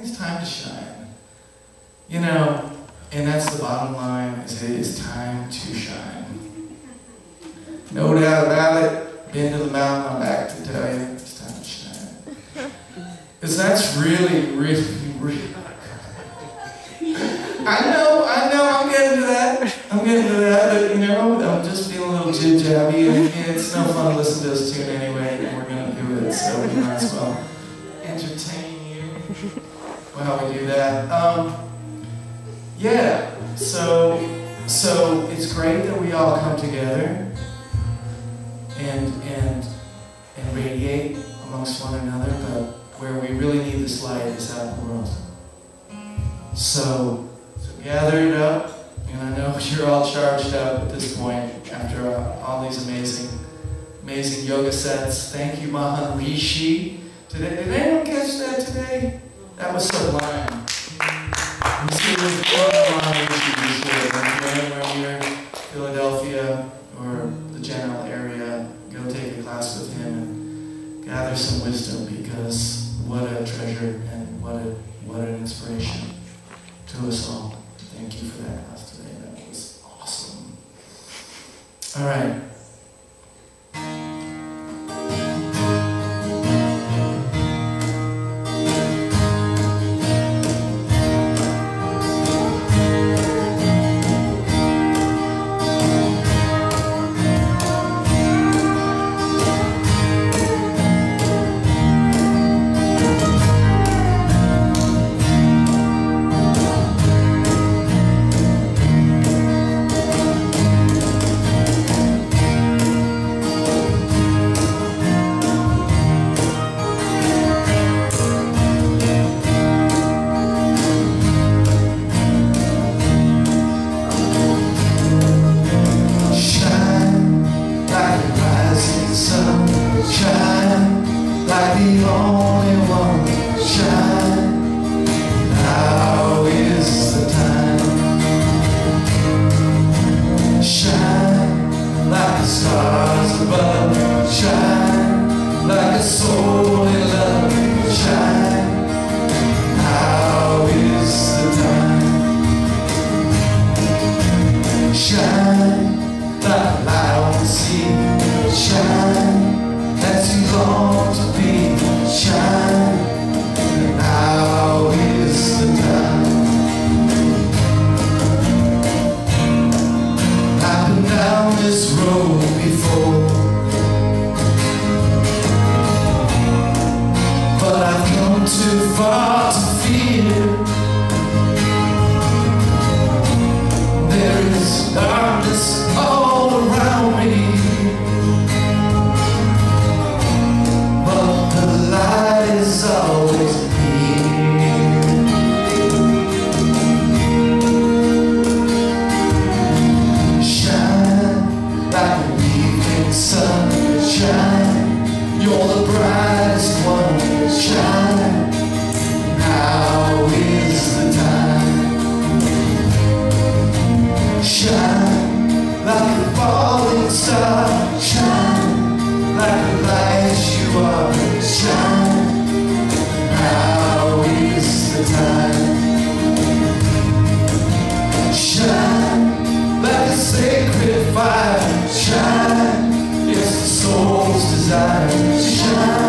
it's time to shine. You know, and that's the bottom line, is it is time to shine. No doubt about it, been to the mountain, I'm back to tell you, it's time to shine. Because that's really, really, really, I know, I know, I'm getting to that. I'm getting to that, but you know, I'm just feeling a little jib jabby, and, it's no fun to listen to us tune anyway, and we're gonna do it, so we might as well entertain while we do that. Um, yeah, so so it's great that we all come together and and and radiate amongst one another, but where we really need this light is out in the world. So so gather it up. And I know you're all charged up at this point after uh, all these amazing, amazing yoga sets. Thank you, Mahan Rishi. Did, did anyone catch that today? That was sublime. You you're in Philadelphia or the general area, go take a class with him and gather some wisdom because what a treasure and what a what an inspiration to us all. Thank you for that class today. That was awesome. All right. Far desire to shine.